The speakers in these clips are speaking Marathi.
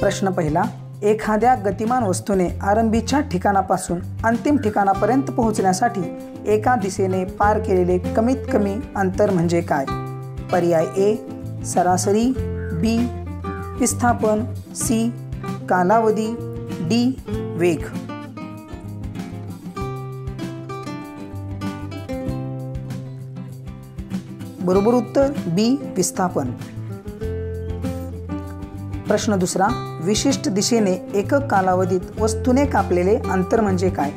प्रश्न पहिला एखाद्या गतिमान वस्तूने आरंभीच्या ठिकाणापासून अंतिम ठिकाणापर्यंत पोहोचण्यासाठी एका दिशेने पार केलेले कमीत कमी अंतर म्हणजे काय? पर्याय ए सरासरी बी विस्थापन सी कालावधी डी वेग. बरोबर उत्तर बी विस्थापन. प्रश्न दुसरा विशिष्ट दिशेने एकक कालावधीत वस्तूने कापलेले अंतर म्हणजे काय?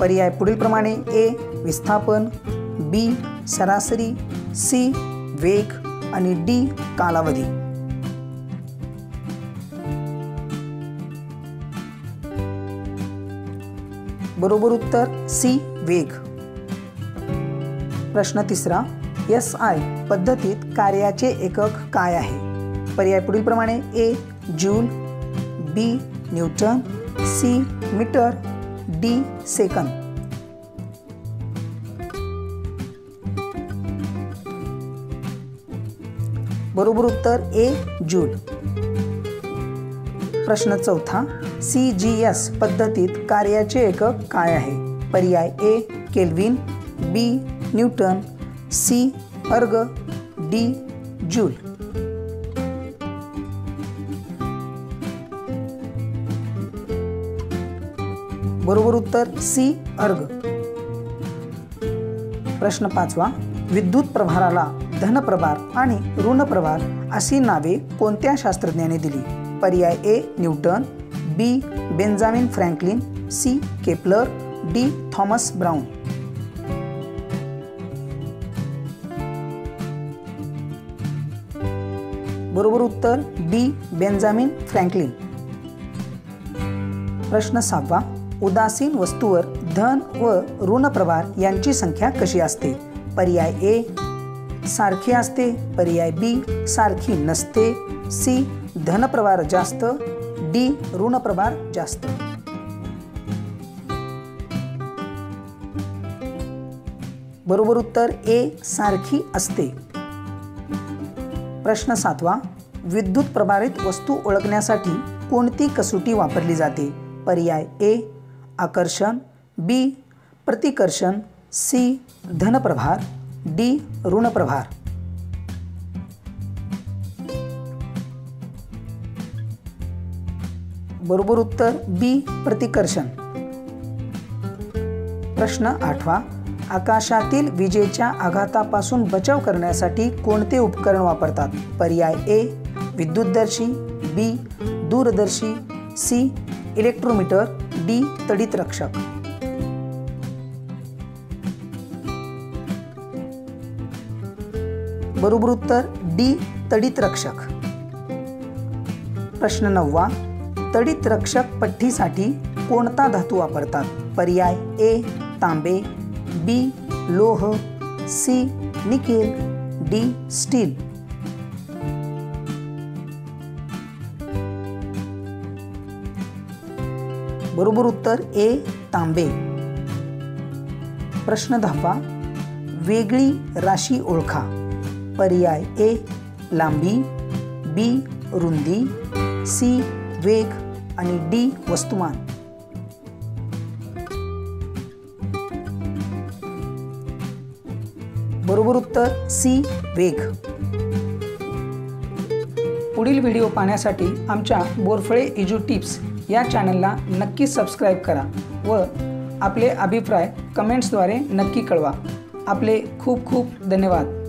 पर्याय पुढीलप्रमाणे ए विस्थापन बी सरासरी सी वेग आणि डी कालावधी. बरोबर उत्तर सी वेग. प्रश्न तिसरा एस आय पद्धतीत कार्याचे एकक काय आहे? पर्याय पुढीलप्रमाणे A joule B newton C metre D second. बरोबर उत्तर ए जूल प्रश्न चौथा सी जी एस पद्धतीत कार्याचे एकक काय आहे? पर्याय A kelvin B newton C erg D joule. बरोबर उत्तर सी अर्ग. प्रश्न पाचवा. विद्युत प्रभाराला धनप्रभार आणि ऋणप्रभार अशी नावे कोणत्या शास्त्रज्ञाने दिली? पर्याय A Newton B Benjamin Franklin C Kepler D Thomas Brown बरोबर उत्तर बी बेंजामिन फ्रँकलिन. प्रश्न सहावा. उदासीन वस्तूवर धन व ऋणप्रभार यांची संख्या कशी असते? पर्याय ए सारखी असते. पर्याय बी सारखी नसते. सी धनप्रभार जास्त. डी ऋणप्रभार जास्त. बरोबर उत्तर ए सारखी असते. प्रश्न सातवा विद्युत प्रभारित वस्तू ओळखण्यासाठी कोणती कसोटी वापरली जाते? पर्याय ए आकर्षण बी प्रतिकर्षण सी धनप्रभार डी ऋणप्रभार. बरोबर उत्तर बी प्रतिकर्षण. प्रश्न आठवा आकाशातील विजेच्या आघातापासून बचाव करण्यासाठी कोणते उपकरण वापरतात? पर्याय ए विद्युतदर्शी बी दूरदर्शी सी इलेक्ट्रोमीटर डी तडित रक्षक. बरोबर उत्तर डी तडित रक्षक. प्रश्न नववा तडित रक्षक पट्टीसाठी कोणता धातू वापरतात? पर्याय ए तांबे बी लोह सी निकेल डी स्टील. बरोबर उत्तर ए तांबे. प्रश्न दहावा वेगळी राशी ओळखा. पर्याय ए लांबी बी रुंदी सी वेग आणि डी वस्तुमान. बरोबर उत्तर सी वेग. पुढील व्हिडिओ पाहण्यासाठी आमच्या बोरफळे इजू टिप्स या चॅनलला नक्की सबस्क्राईब करा व आपले अभिप्राय कमेंट्सद्वारे नक्की कळवा. आपले खूप खूप धन्यवाद.